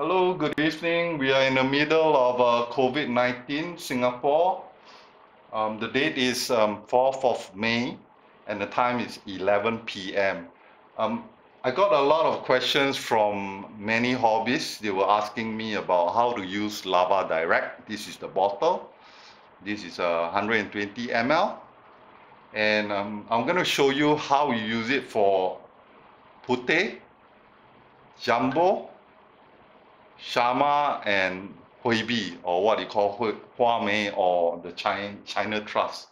Hello, good evening. We are in the middle of uh, COVID-19 Singapore. Um, the date is um, 4th of May and the time is 11 p.m. Um, I got a lot of questions from many hobbyists. They were asking me about how to use Lava Direct. This is the bottle. This is a 120 ml. And um, I'm going to show you how you use it for puteh, jambul, Shama and Huibi, or what you call Hua Mei or the China, China Thrush.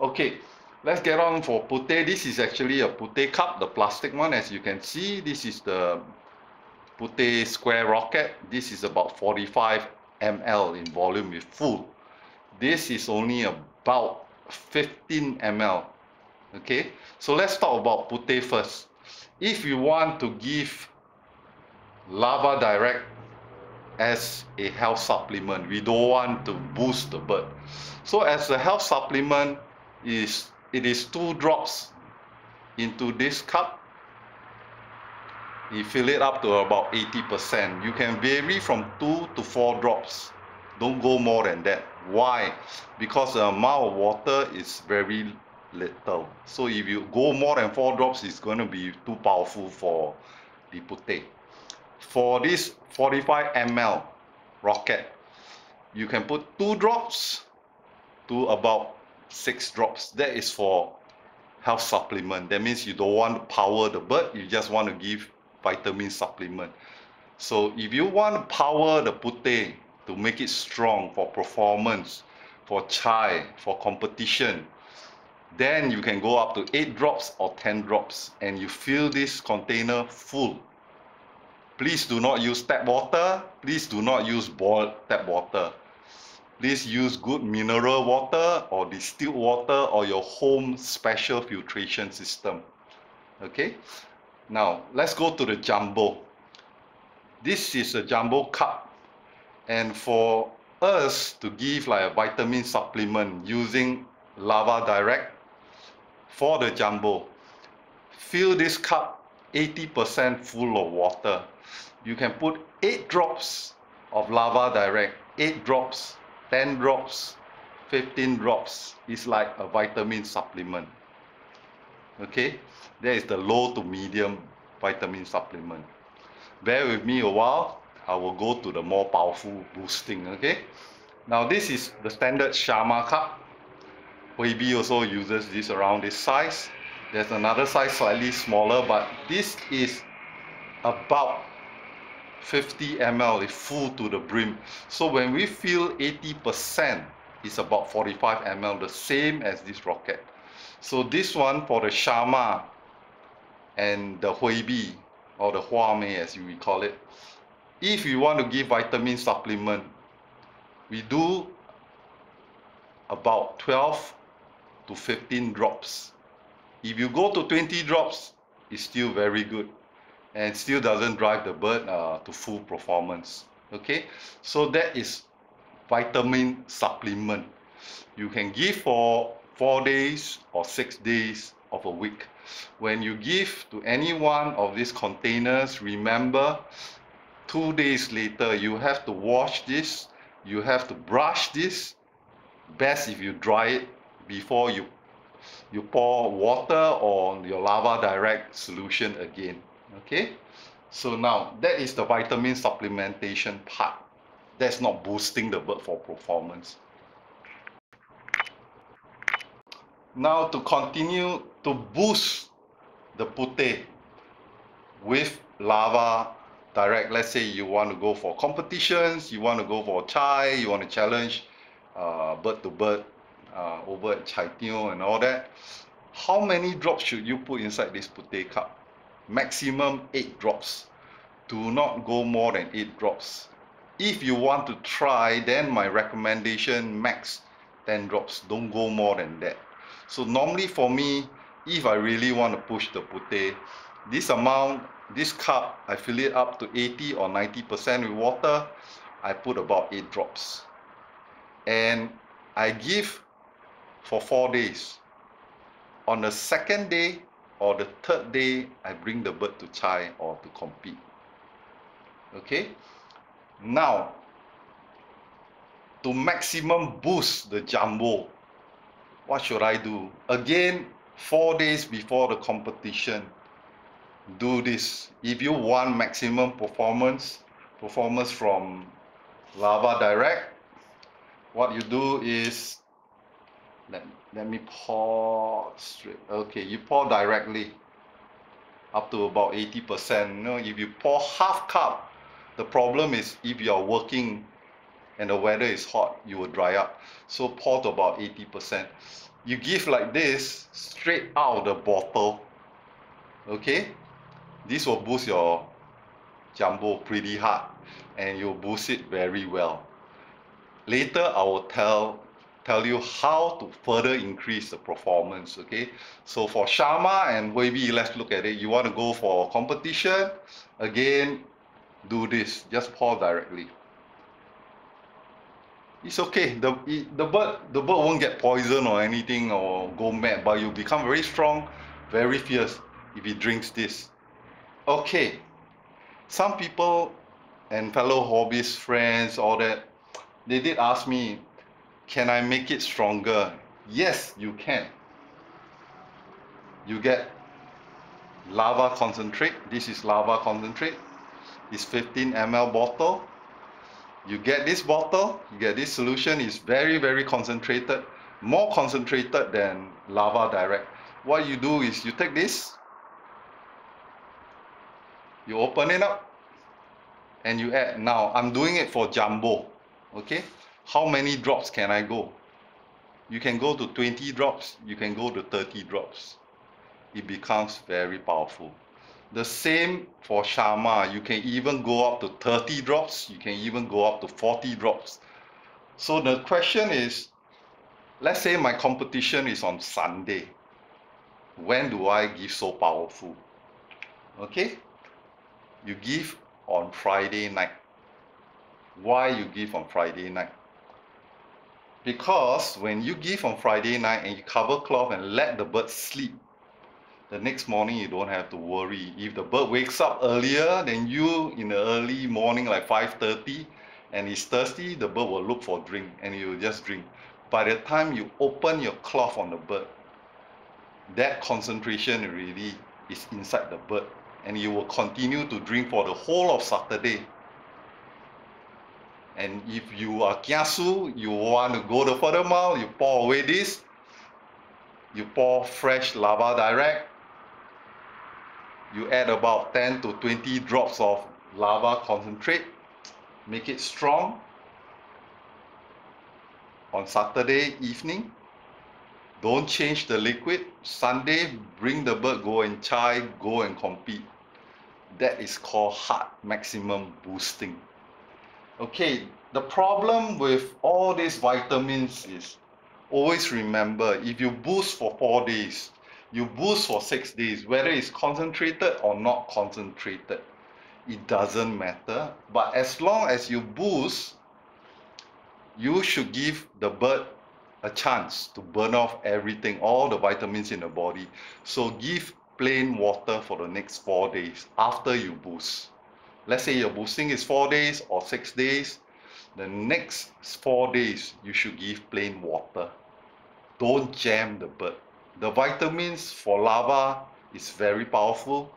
Okay, let's get on for puteh. This is actually a puteh cup, the plastic one. As you can see, this is the puteh square rocket. This is about 45 ml in volume with full. This is only about 15 ml. Okay, so let's talk about puteh first. If you want to give Lava Direct as a health supplement. We don't want to boost the bird. So as a health supplement is it is two drops into this cup. You fill it up to about 80%. You can vary from two to four drops. Don't go more than that. Why? Because the amount of water is very little. So if you go more than four drops, it's going to be too powerful for the puteh for this 45 ml rocket you can put two drops to about six drops. That is for health supplement. That means you don't want to power the bird you just want to give vitamin supplement. So if you want to power the puteh to make it strong for performance for chai for competition then you can go up to 8 drops or 10 drops and you fill this container full Please do not use tap water. Please do not use boiled tap water. Please use good mineral water or distilled water or your home special filtration system. Okay, now let's go to the jambul. This is a jambul cup and for us to give like a vitamin supplement using Lava Direct for the jambul, fill this cup 80% full of water. You can put 8 drops of lava direct, 8 drops, 10 drops, 15 drops. It's like a vitamin supplement. Okay, that is the low to medium vitamin supplement. Bear with me a while. I will go to the more powerful boosting. Okay, now this is the standard Shama cup. Huibi also uses this around this size. There's another size slightly smaller, but this is about 50 ml, is full to the brim. So when we fill 80%, it's about 45 ml, the same as this rocket. So this one for the Shama and the Huibi, or the Huamei as we call it, if you want to give vitamin supplement, we do about 12 to 15 drops if you go to 20 drops, it's still very good and still doesn't drive the bird uh, to full performance. Okay, so that is vitamin supplement. You can give for four days or six days of a week. When you give to any one of these containers, remember two days later you have to wash this, you have to brush this. Best if you dry it before you you pour water on your lava direct solution again okay? So now that is the vitamin supplementation part. That's not boosting the bird for performance. Now to continue to boost the puteh with lava direct let's say you want to go for competitions you want to go for chai you want to challenge uh, bird to bird uh, over at Chai and all that, how many drops should you put inside this puteh cup? Maximum 8 drops. Do not go more than 8 drops. If you want to try, then my recommendation max 10 drops. Don't go more than that. So normally for me, if I really want to push the puteh, this amount, this cup, I fill it up to 80 or 90% with water. I put about 8 drops. And I give for four days. On the second day or the third day, I bring the bird to chai or to compete. Okay? Now, to maximum boost the jambul, what should I do? Again, four days before the competition, do this. If you want maximum performance, performance from Lava Direct, what you do is, let, let me pour straight. Okay, you pour directly up to about 80%. You know, if you pour half cup, the problem is if you are working and the weather is hot, you will dry up. So pour to about 80%. You give like this straight out of the bottle. Okay, this will boost your jambul pretty hard and you'll boost it very well. Later, I will tell tell you how to further increase the performance okay? So for Shama and Huibi let's look at it. You want to go for competition? Again do this. Just pour directly. It's okay. The the bird the bird won't get poisoned or anything or go mad but you become very strong very fierce if he drinks this. Okay. Some people and fellow hobbyist friends all that they did ask me can I make it stronger? Yes you can. You get lava concentrate. This is lava concentrate. It's 15 ml bottle. You get this bottle you get this solution. Is very very concentrated more concentrated than lava direct. What you do is you take this you open it up and you add. Now I'm doing it for jambul okay how many drops can I go? You can go to 20 drops you can go to 30 drops. It becomes very powerful. The same for Shama you can even go up to 30 drops you can even go up to 40 drops. So the question is let's say my competition is on Sunday. When do I give so powerful? Okay? You give on Friday night. Why you give on Friday night? Because when you give on Friday night and you cover cloth and let the bird sleep, the next morning you don't have to worry. If the bird wakes up earlier than you in the early morning like 5.30 and is thirsty, the bird will look for drink and you will just drink. By the time you open your cloth on the bird, that concentration really is inside the bird and you will continue to drink for the whole of Saturday. And if you are kiasu, you want to go the further mile, you pour away this, you pour fresh lava direct, you add about 10 to 20 drops of lava concentrate, make it strong. On Saturday evening, don't change the liquid. Sunday, bring the bird, go and chai, go and compete. That is called heart maximum boosting. Okay, the problem with all these vitamins is always remember if you boost for four days, you boost for six days, whether it's concentrated or not concentrated, it doesn't matter. But as long as you boost, you should give the bird a chance to burn off everything, all the vitamins in the body. So give plain water for the next four days after you boost. Let's say your boosting is four days or six days. The next four days, you should give plain water. Don't jam the bird. The vitamins for lava is very powerful.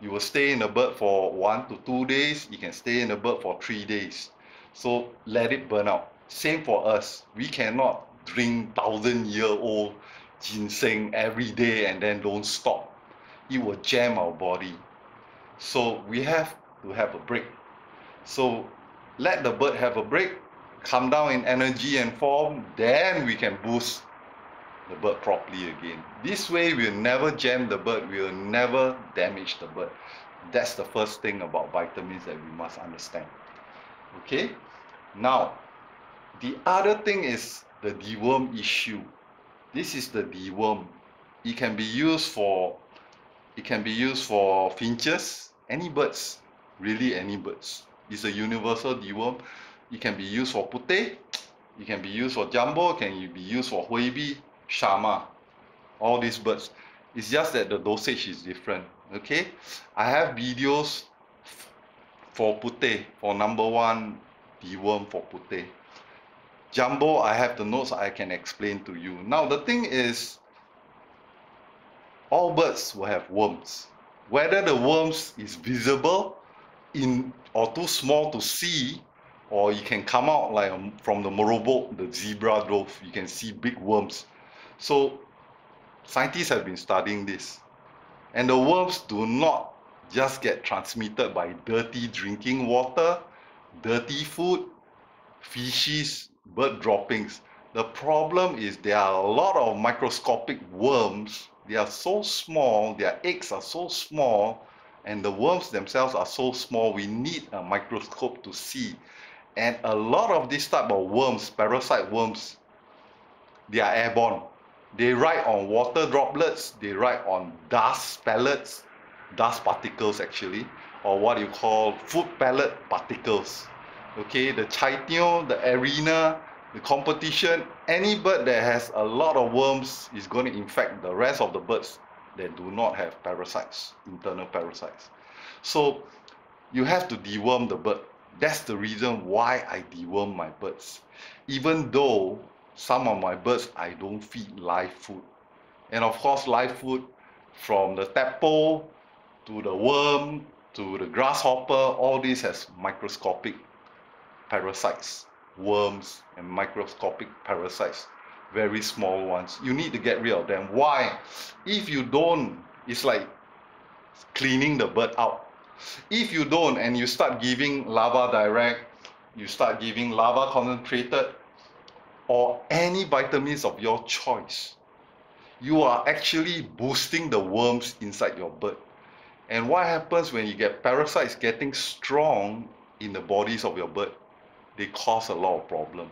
You will stay in the bird for one to two days. You can stay in the bird for three days. So let it burn out. Same for us. We cannot drink thousand year old ginseng every day and then don't stop. It will jam our body. So we have to have a break. So let the bird have a break, come down in energy and form, then we can boost the bird properly again. This way we'll never jam the bird, we'll never damage the bird. That's the first thing about vitamins that we must understand. Okay? Now, the other thing is the deworm issue. This is the deworm. It can be used for it can be used for finches, any birds, really any birds. It's a universal deworm. It can be used for puteh, it can be used for jambul, it can be used for huibi, shama, all these birds. It's just that the dosage is different. Okay, I have videos for puteh, for number one deworm for putih. Jambul, I have the notes I can explain to you. Now the thing is, all birds will have worms. Whether the worms is visible in or too small to see, or you can come out like um, from the merbok, the zebra dove, you can see big worms. So scientists have been studying this. And the worms do not just get transmitted by dirty drinking water, dirty food, fishes, bird droppings. The problem is there are a lot of microscopic worms. They are so small, their eggs are so small, and the worms themselves are so small, we need a microscope to see. And a lot of this type of worms, parasite worms, they are airborne. They ride on water droplets, they ride on dust pellets, dust particles actually, or what you call food pellet particles. Okay, the chaitio, the arena, the competition, any bird that has a lot of worms is going to infect the rest of the birds that do not have parasites, internal parasites. So you have to deworm the bird. That's the reason why I deworm my birds. Even though some of my birds I don't feed live food. And of course live food from the tadpole to the worm to the grasshopper, all this has microscopic parasites, worms and microscopic parasites, very small ones. You need to get rid of them. Why? If you don't, it's like cleaning the bird out. If you don't and you start giving lava direct, you start giving lava concentrated, or any vitamins of your choice, you are actually boosting the worms inside your bird. And what happens when you get parasites getting strong in the bodies of your bird? They cause a lot of problem.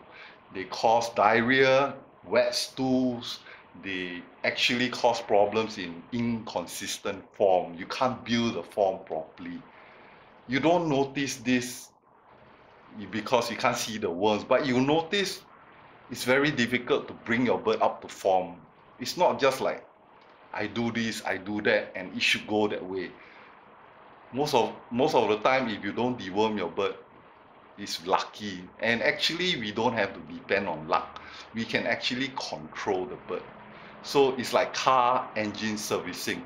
They cause diarrhea, wet stools, they actually cause problems in inconsistent form. You can't build the form properly. You don't notice this because you can't see the worms, but you notice it's very difficult to bring your bird up to form. It's not just like I do this, I do that, and it should go that way. Most of most of the time, if you don't deworm your bird, it's lucky. And actually, we don't have to depend on luck. We can actually control the bird. So it's like car engine servicing.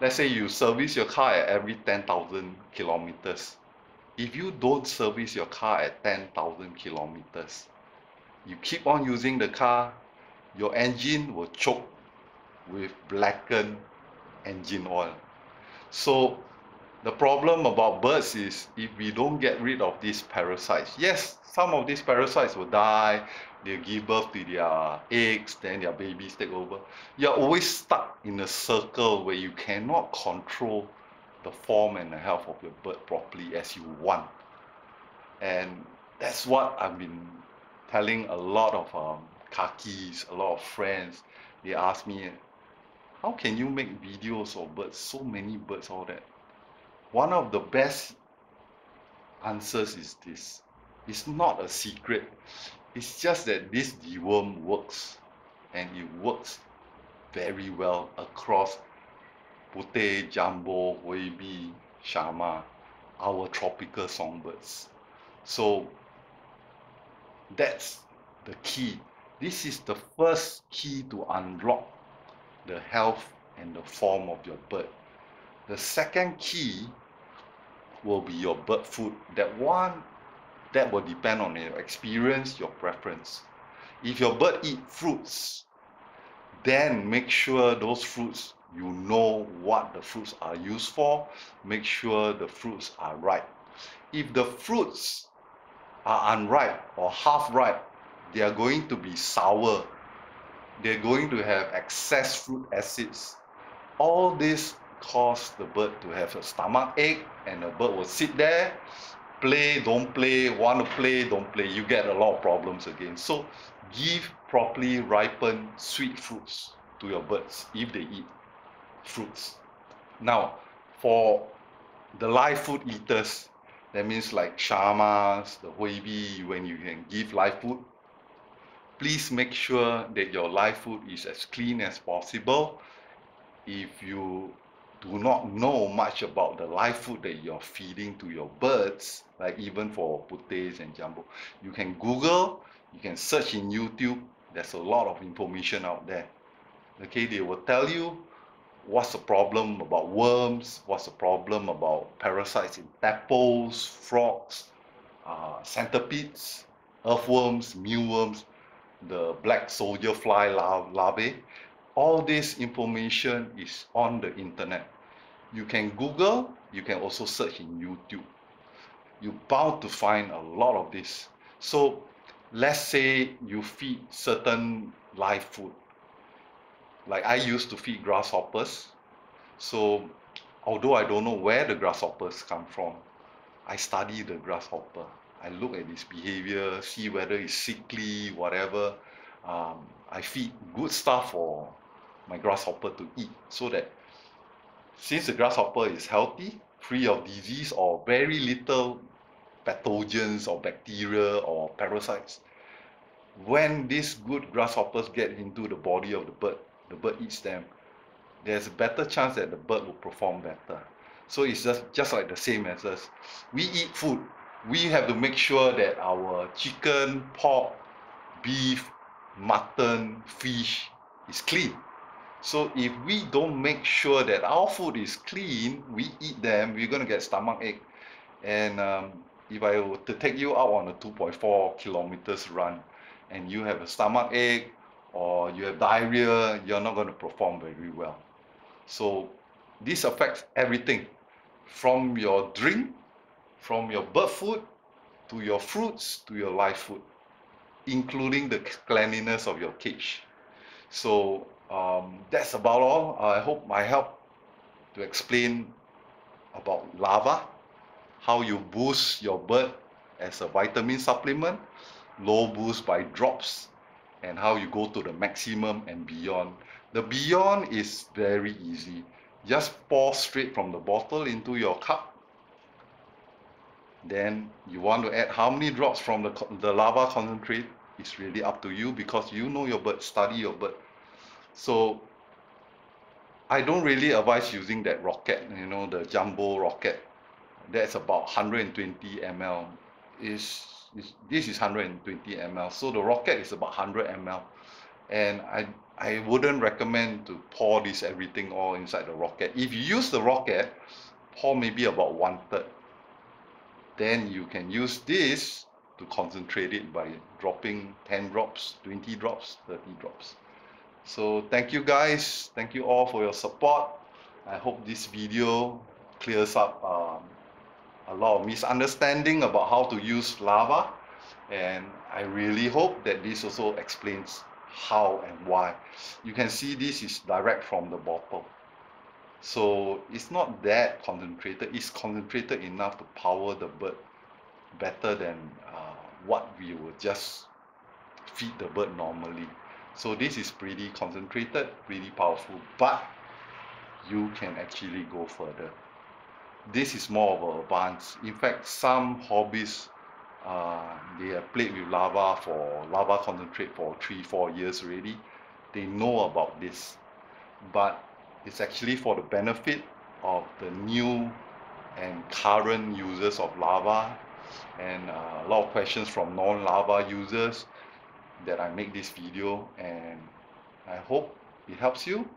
Let's say you service your car at every 10,000 kilometers. If you don't service your car at 10,000 kilometers, you keep on using the car, your engine will choke with blackened engine oil. So the problem about birds is if we don't get rid of these parasites, yes, some of these parasites will die, they'll give birth to their eggs, then their babies take over. You're always stuck in a circle where you cannot control the form and the health of your bird properly as you want. And that's what I've been telling a lot of um, kakis, a lot of friends, they ask me, how can you make videos of birds, so many birds, all that? One of the best answers is this. It's not a secret. It's just that this deworm works and it works very well across Putih, Jambul, Hoibi, Shama, our tropical songbirds. So that's the key. This is the first key to unlock the health and the form of your bird. The second key will be your bird food. That one, that will depend on your experience, your preference. If your bird eat fruits, then make sure those fruits, you know what the fruits are used for. Make sure the fruits are ripe. If the fruits are unripe or half ripe, they are going to be sour. They're going to have excess fruit acids. All this cause the bird to have a stomach ache and the bird will sit there, play, don't play, want to play, don't play. You get a lot of problems again. So give properly ripened sweet fruits to your birds if they eat fruits. Now, for the live food eaters, that means like shamas, the huibi, when you can give live food, please make sure that your live food is as clean as possible. If you do not know much about the live food that you're feeding to your birds, like even for putehs and jambul, you can Google, you can search in YouTube. There's a lot of information out there. Okay, they will tell you what's the problem about worms, what's the problem about parasites in tadpoles, frogs, uh, centipedes, earthworms, mealworms, the black soldier fly larvae. All this information is on the internet. You can Google, you can also search in YouTube. You're bound to find a lot of this. So let's say you feed certain live food. Like I used to feed grasshoppers. So although I don't know where the grasshoppers come from, I study the grasshopper. I look at its behavior, see whether it's sickly, whatever. Um, I feed good stuff for my grasshopper to eat so that since the grasshopper is healthy, free of disease or very little pathogens or bacteria or parasites, when these good grasshoppers get into the body of the bird, the bird eats them, there's a better chance that the bird will perform better. So it's just, just like the same as us. We eat food. We have to make sure that our chicken, pork, beef, mutton, fish is clean. So if we don't make sure that our food is clean, we eat them, we're going to get stomach ache. And um, if I were to take you out on a 2.4 kilometers run and you have a stomach ache or you have diarrhea, you're not going to perform very well. So this affects everything from your drink, from your bird food, to your fruits, to your live food, including the cleanliness of your cage. So um, that's about all. I hope I helped to explain about lava, how you boost your bird as a vitamin supplement, low boost by drops, and how you go to the maximum and beyond. The beyond is very easy. Just pour straight from the bottle into your cup. Then you want to add how many drops from the, the lava concentrate It's really up to you because you know your bird, study your bird. So I don't really advise using that rocket, you know, the jambul rocket. That's about 120 ml. Is is this is 120 ml. So the rocket is about 100 ml. And I I wouldn't recommend to pour this everything all inside the rocket. If you use the rocket, pour maybe about one third. Then you can use this to concentrate it by dropping 10 drops, 20 drops, 30 drops. So thank you guys. Thank you all for your support. I hope this video clears up um, a lot of misunderstanding about how to use lava. And I really hope that this also explains how and why. You can see this is direct from the bottle. So it's not that concentrated. It's concentrated enough to power the bird better than uh, what we would just feed the bird normally. So this is pretty concentrated, pretty powerful, but you can actually go further. This is more of an advanced. In fact, some hobbies, uh, they have played with lava for lava concentrate for three, four years already. They know about this, but it's actually for the benefit of the new and current users of lava and uh, a lot of questions from non-lava users that I make this video and I hope it helps you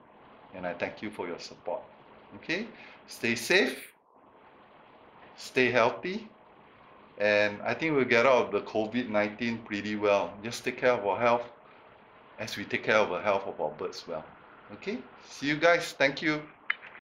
and I thank you for your support. Okay, stay safe, stay healthy, and I think we'll get out of the COVID-19 pretty well. Just take care of our health as we take care of the health of our birds well. Okay, see you guys. Thank you.